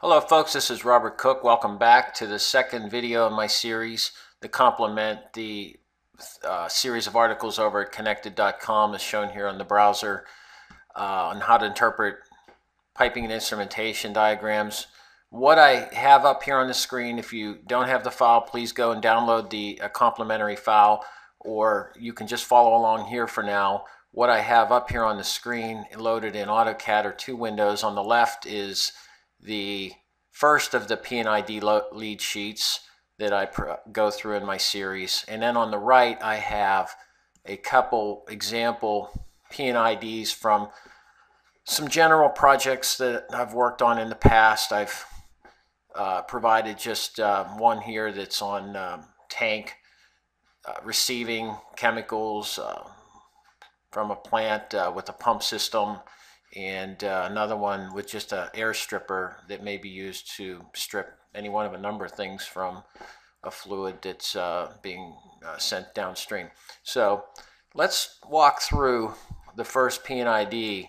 Hello folks, this is Robert Cook. Welcome back to the second video in my series to complement the uh, series of articles over at connected.com as shown here on the browser uh, on how to interpret piping and instrumentation diagrams. What I have up here on the screen, if you don't have the file, please go and download the uh, complementary file or you can just follow along here for now. What I have up here on the screen loaded in AutoCAD are two windows. On the left is the first of the P&ID lead sheets that I go through in my series. And then on the right, I have a couple example P&IDs from some general projects that I've worked on in the past. I've uh, provided just uh, one here that's on um, tank uh, receiving chemicals uh, from a plant uh, with a pump system and uh, another one with just an air stripper that may be used to strip any one of a number of things from a fluid that's uh, being uh, sent downstream. So let's walk through the first P&ID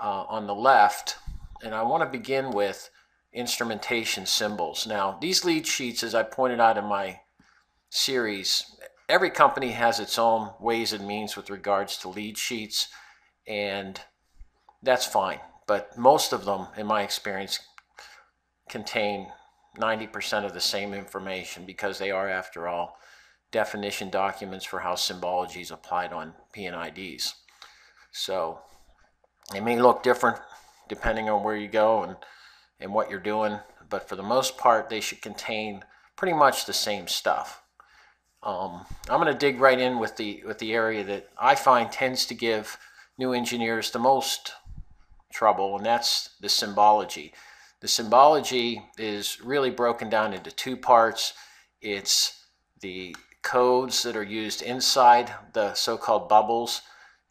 uh, on the left, and I want to begin with instrumentation symbols. Now, these lead sheets, as I pointed out in my series, every company has its own ways and means with regards to lead sheets, and that's fine. But most of them, in my experience, contain 90% of the same information because they are, after all, definition documents for how symbology is applied on P&IDs. So it may look different depending on where you go and, and what you're doing, but for the most part, they should contain pretty much the same stuff. Um, I'm going to dig right in with the with the area that I find tends to give new engineers the most trouble, and that's the symbology. The symbology is really broken down into two parts. It's the codes that are used inside the so-called bubbles.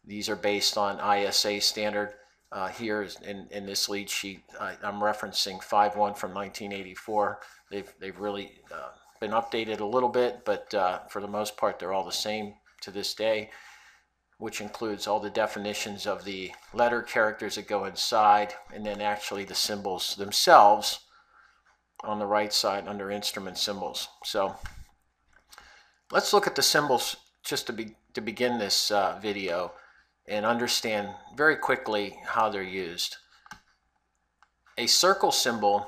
These are based on ISA standard. Uh, here in, in this lead sheet, I, am referencing 5.1 from 1984. They've, they've really uh, been updated a little bit, but uh, for the most part, they're all the same to this day which includes all the definitions of the letter characters that go inside, and then actually the symbols themselves on the right side under instrument symbols. So let's look at the symbols just to, be, to begin this uh, video and understand very quickly how they're used. A circle symbol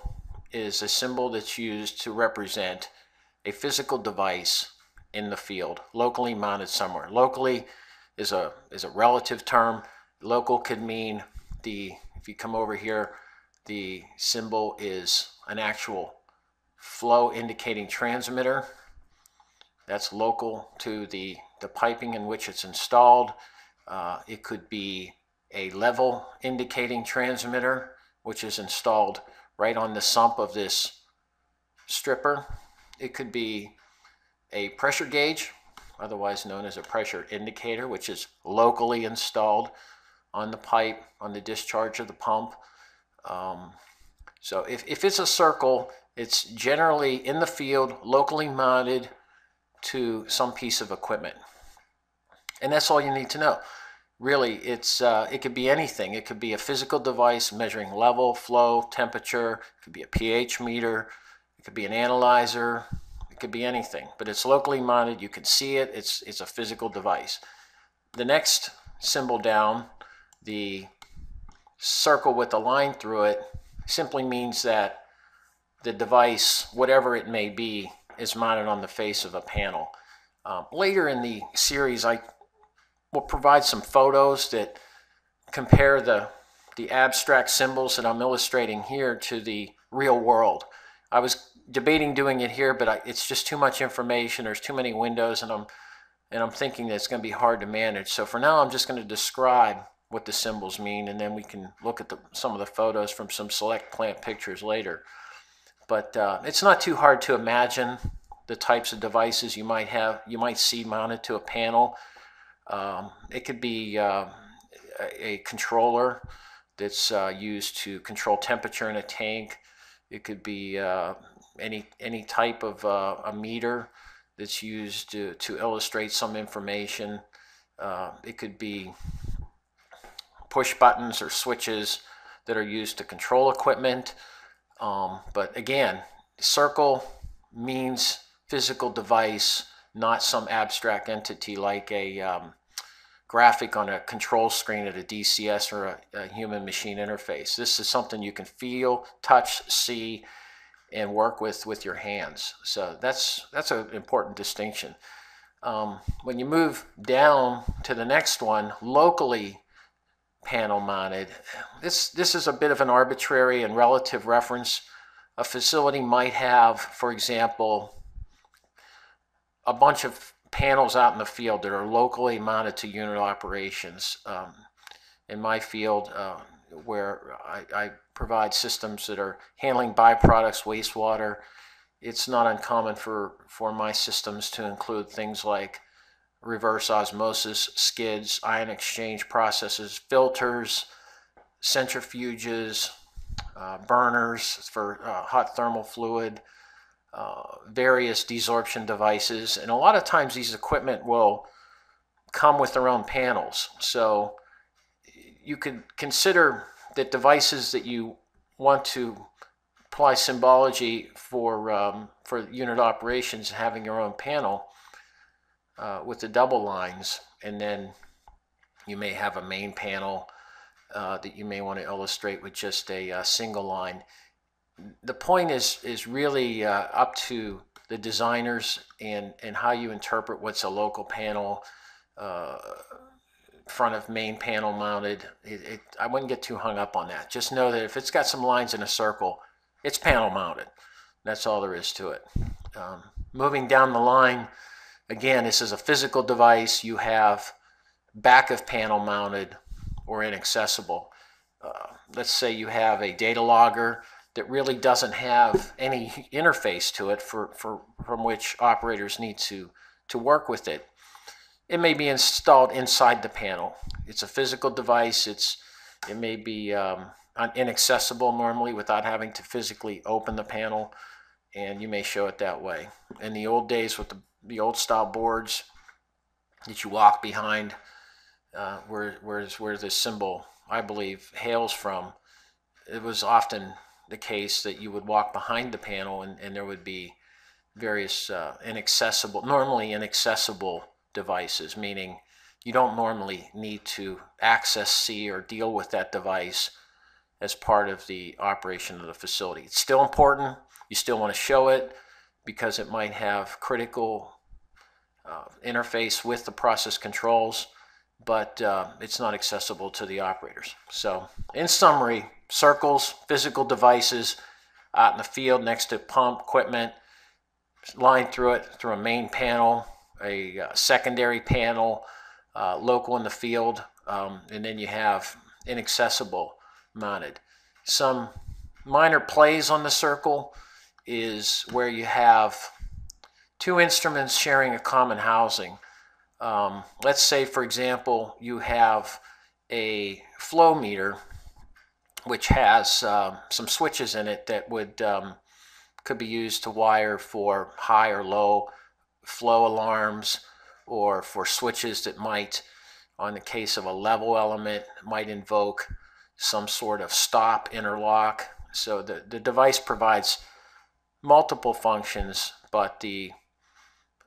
is a symbol that's used to represent a physical device in the field, locally mounted somewhere. Locally, is a is a relative term. Local could mean the if you come over here, the symbol is an actual flow indicating transmitter. That's local to the, the piping in which it's installed. Uh, it could be a level indicating transmitter, which is installed right on the sump of this stripper. It could be a pressure gauge, otherwise known as a pressure indicator, which is locally installed on the pipe, on the discharge of the pump. Um, so if, if it's a circle, it's generally in the field, locally mounted to some piece of equipment. And that's all you need to know. Really, it's uh, it could be anything. It could be a physical device measuring level, flow, temperature. It could be a pH meter. It could be an analyzer could be anything, but it's locally mounted. You can see it. It's, it's a physical device. The next symbol down, the circle with the line through it, simply means that the device, whatever it may be, is mounted on the face of a panel. Um, later in the series, I will provide some photos that compare the, the abstract symbols that I'm illustrating here to the real world. I was debating doing it here, but I, it's just too much information. There's too many windows, and I'm and I'm thinking that it's going to be hard to manage. So for now, I'm just going to describe what the symbols mean, and then we can look at the, some of the photos from some select plant pictures later. But uh, it's not too hard to imagine the types of devices you might have, you might see mounted to a panel. Um, it could be uh, a, a, controller that's uh, used to control temperature in a tank. It could be uh, any any type of uh, a meter that's used to, to illustrate some information. Uh, it could be push buttons or switches that are used to control equipment. Um, but again, circle means physical device, not some abstract entity like a um, graphic on a control screen at a DCS or a, a human machine interface. This is something you can feel, touch, see, and work with with your hands. So that's that's an important distinction. Um, when you move down to the next one, locally panel mounted, this this is a bit of an arbitrary and relative reference. A facility might have, for example, a bunch of panels out in the field that are locally mounted to unit operations. Um, in my field, uh, where I, I, provide systems that are handling byproducts, wastewater, it's not uncommon for, for my systems to include things like reverse osmosis, skids, ion exchange processes, filters, centrifuges, uh, burners for uh, hot thermal fluid, uh, various desorption devices, and a lot of times these equipment will come with their own panels. So you could consider that devices that you want to apply symbology for um, for unit operations having your own panel uh, with the double lines, and then you may have a main panel uh, that you may want to illustrate with just a, a uh, single line. The point is is really uh, up to the designers and and how you interpret what's a local panel uh, front of main panel mounted it, it, I wouldn't get too hung up on that. Just know that if it's got some lines in a circle it's panel mounted. That's all there is to it. Um, moving down the line again this is a physical device. You have back of panel mounted or inaccessible. Uh, let's say you have a data logger that really doesn't have any interface to it for, for from which operators need to to work with it. It may be installed inside the panel. It's a physical device. It's it may be um, inaccessible normally without having to physically open the panel, and you may show it that way. In the old days with the, the old style boards that you walk behind, uh, where where's where this symbol I believe hails from, it was often the case that you would walk behind the panel and, and there would be various uh, inaccessible, normally inaccessible devices, meaning you don't normally need to access, see, or deal with that device as part of the operation of the facility. It's still important. You still want to show it because it might have critical uh, interface with the process controls, but uh, it's not accessible to the operators. So in summary, circles, physical devices out in the field next to pump equipment, line through it through a main panel, a uh, secondary panel, uh, local in the field, um, and then you have inaccessible mounted. Some minor plays on the circle is where you have two instruments sharing a common housing. Um, let's say, for example, you have a flow meter which has uh, some switches in it that would um, could be used to wire for high or low flow alarms or for switches that might on the case of a level element might invoke some sort of stop interlock so the, the device provides multiple functions but the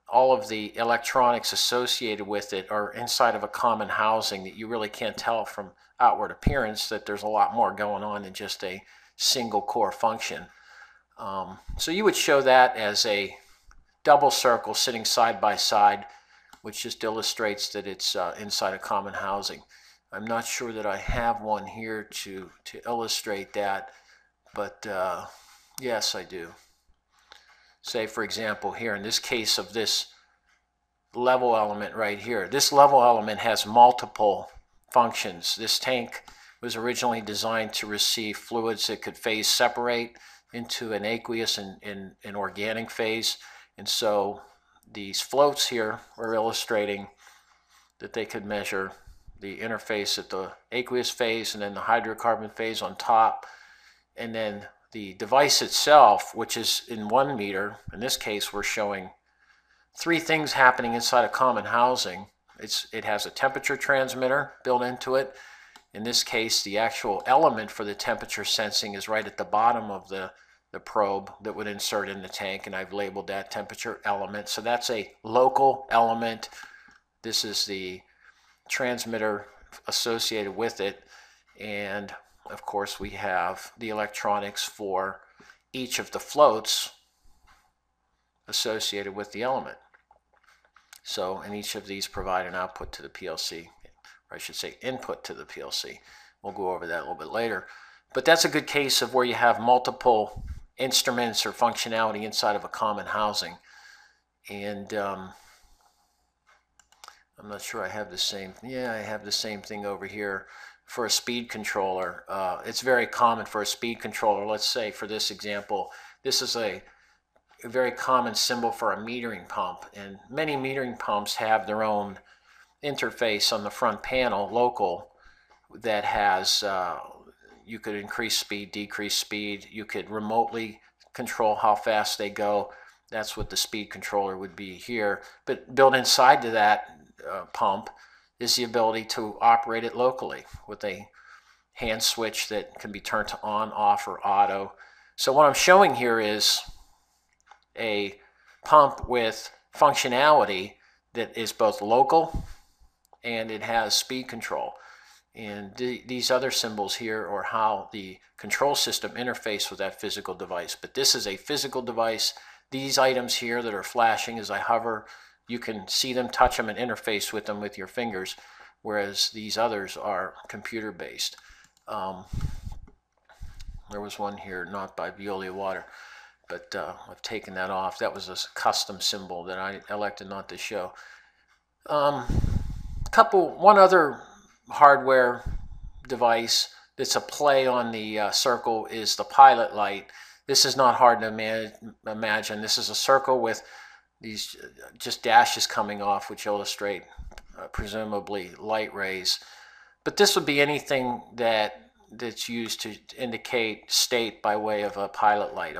all of the electronics associated with it are inside of a common housing that you really can't tell from outward appearance that there's a lot more going on than just a single core function. Um, so you would show that as a double circle sitting side by side, which just illustrates that it's uh, inside a common housing. I'm not sure that I have one here to, to illustrate that, but uh, yes, I do. Say, for example, here in this case of this level element right here, this level element has multiple functions. This tank was originally designed to receive fluids that could phase separate into an aqueous and, and, and organic phase. And so these floats here are illustrating that they could measure the interface at the aqueous phase and then the hydrocarbon phase on top. And then the device itself, which is in one meter, in this case we're showing three things happening inside a common housing. It's, it has a temperature transmitter built into it. In this case, the actual element for the temperature sensing is right at the bottom of the the probe that would insert in the tank, and I've labeled that temperature element. So that's a local element. This is the transmitter associated with it. And of course, we have the electronics for each of the floats associated with the element. So, and each of these provide an output to the PLC, or I should say input to the PLC. We'll go over that a little bit later. But that's a good case of where you have multiple instruments or functionality inside of a common housing. And um, I'm not sure I have the same, yeah, I have the same thing over here for a speed controller. Uh, it's very common for a speed controller. Let's say for this example, this is a, very common symbol for a metering pump. And many metering pumps have their own interface on the front panel, local, that has, uh, you could increase speed, decrease speed. You could remotely control how fast they go. That's what the speed controller would be here. But built inside to that uh, pump is the ability to operate it locally with a hand switch that can be turned to on, off, or auto. So what I'm showing here is a pump with functionality that is both local and it has speed control. And these other symbols here are how the control system interface with that physical device. But this is a physical device. These items here that are flashing as I hover you can see them, touch them, and interface with them with your fingers, whereas these others are computer based. Um, there was one here, not by Veolia Water, but uh, I've taken that off. That was a custom symbol that I elected not to show. Um, couple, one other hardware device that's a play on the uh, circle is the pilot light. This is not hard to imagine. This is a circle with these uh, just dashes coming off which illustrate uh, presumably light rays. But this would be anything that that's used to indicate state by way of a pilot light.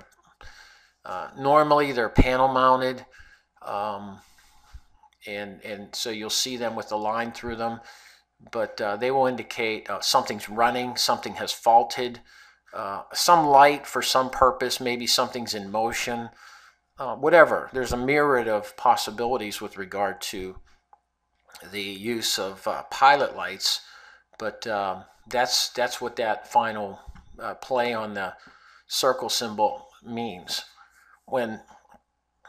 Uh, normally they're panel mounted um, and, and so you'll see them with a line through them but uh, they will indicate uh, something's running, something has faulted, uh, some light for some purpose, maybe something's in motion uh, whatever. There's a myriad of possibilities with regard to the use of uh, pilot lights, but uh, that's that's what that final uh, play on the circle symbol means. When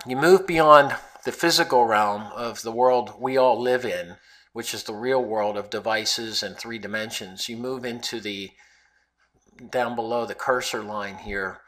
you move beyond the physical realm of the world we all live in, which is the real world of devices and three dimensions, you move into the down below the cursor line here